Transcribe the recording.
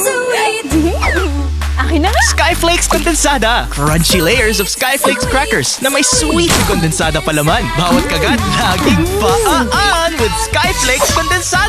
Sweet! Akin na nga! Skyflakes Kondensada. Crunchy layers of Skyflakes crackers na may sweet kondensada palaman. Bawat kagat, laging paan with Skyflakes Kondensada.